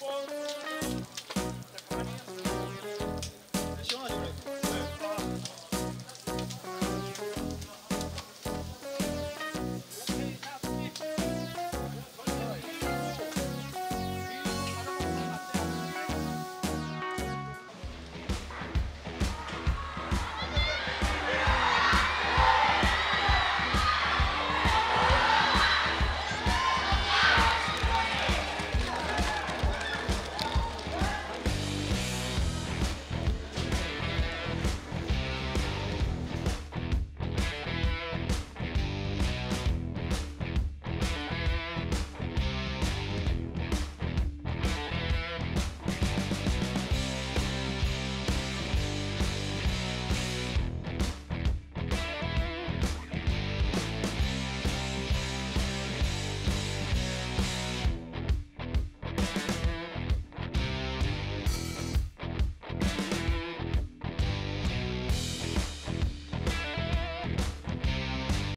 Whoa.